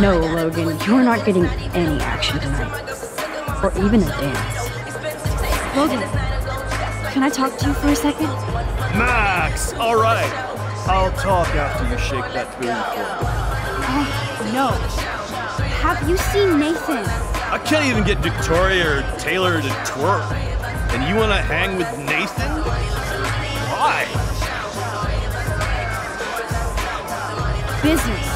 No, Logan, you are not getting any action tonight. Or even a dance. Logan, can I talk to you for a second? Max! Alright. I'll talk after you shake that for Oh, no. Have you seen Nathan? I can't even get Victoria or Taylor to twerk. And you wanna hang with Nathan? Business.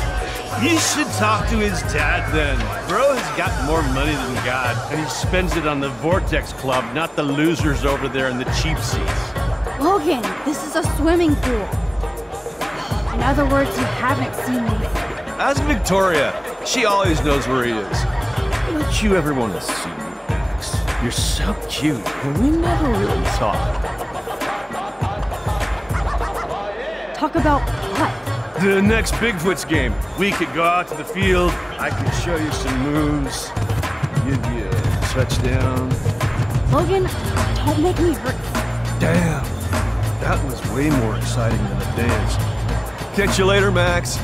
You should talk to his dad then. Bro has got more money than God, and he spends it on the Vortex Club, not the losers over there in the cheap seats. Logan, this is a swimming pool. In other words, you haven't seen me. Ask Victoria. She always knows where he is. Don't you ever want to see me, Max? You're so cute, and we never really talk. Talk about what? The next Bigfoot's game. We could go out to the field. I can show you some moves. Give you a touchdown. Logan, don't make me hurt. Damn. That was way more exciting than a dance. Catch you later, Max.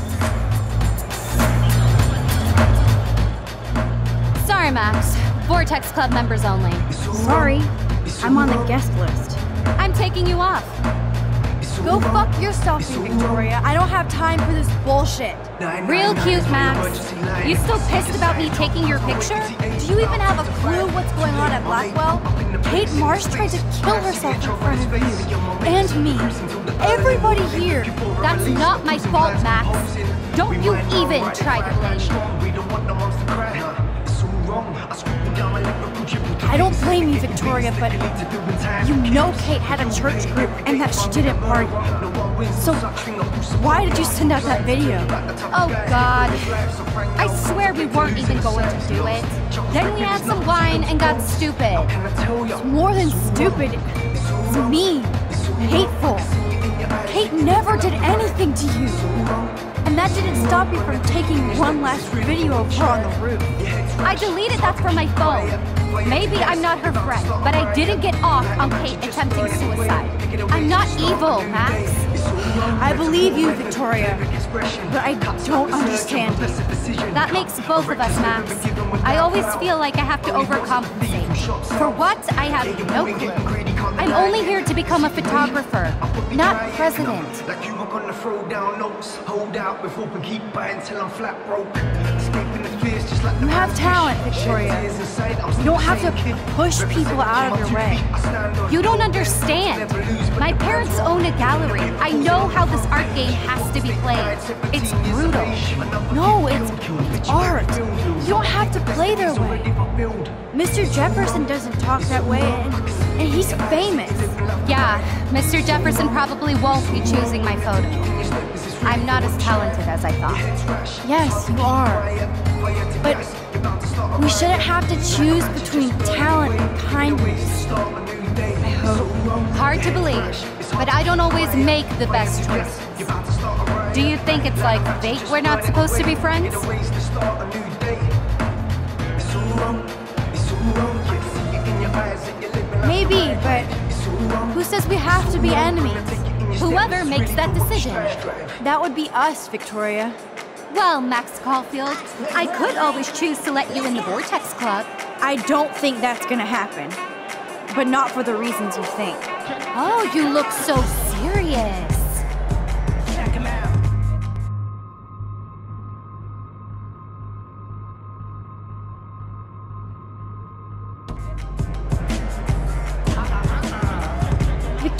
Sorry, Max. Vortex Club members only. Sorry, I'm on the guest list. I'm taking you off. Go fuck yourself, Victoria. I don't have time for this bullshit. Real cute, Max. You still pissed about me taking your picture? Do you even have a clue what's going on at Blackwell? Kate Marsh tried to kill herself in front of you. And me. Everybody here. That's not my fault, Max. Don't you even try to blame me. Blame you, Victoria, but you know Kate had a church group and that she didn't party. So why did you send out that video? Oh, God. I swear we weren't even going to do it. Then we had some wine and got stupid. It's more than stupid. It's mean, hateful. Kate never did anything to you. And that didn't stop you from taking one last video of her on the roof. I deleted that from my phone. Maybe I'm not her friend, but I didn't get off on Kate attempting suicide. I'm not evil, Max. I believe you, Victoria, but I don't understand you. That makes both of us, Max. I always feel like I have to overcompensate. For what? I have no clue. I'm only here to become a photographer, not president. Like you were gonna throw down notes, hold out with hope and keep buying till I'm flat broke. Escaping the fears just like You have talent, Victoria. You don't have to push people out of your way. You don't understand. My parents own a gallery. I know how this art game has to be played. It's brutal. No, it's, it's art. You don't have to play their way. Mr. Jefferson doesn't talk that way, and, and he's famous. Yeah, Mr. Jefferson probably won't be choosing my photo. I'm not as talented as I thought. Yes, you are. But we shouldn't have to choose between talent and kindness. I hope. Hard to believe, but I don't always make the best choices. Do you think it's like fate we're not supposed to be friends? Maybe, but who says we have to be enemies? Whoever makes that decision. That would be us, Victoria. Well, Max Caulfield, I could always choose to let you in the Vortex Club. I don't think that's gonna happen. But not for the reasons you think. Oh, you look so serious.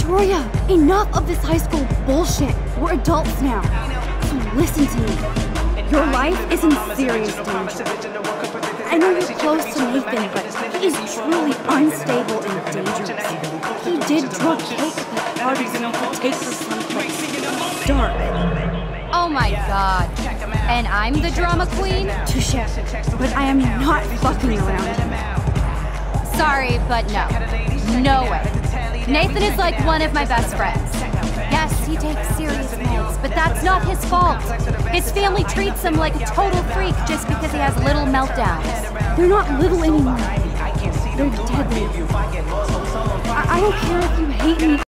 Victoria, enough of this high school bullshit. We're adults now. So listen to me. Your life is in serious danger. I know you're close to Nathan, but he is truly unstable and dangerous. He did drug Kate at that party to take her someplace dark. Oh my god. And I'm the drama queen? Touche. But I am not fucking around. Sorry, but no. No way. Nathan is like one of my best friends. Yes, he takes serious meds, but that's not his fault. His family treats him like a total freak just because he has little meltdowns. They're not little anymore. They're deadly. I, I don't care if you hate me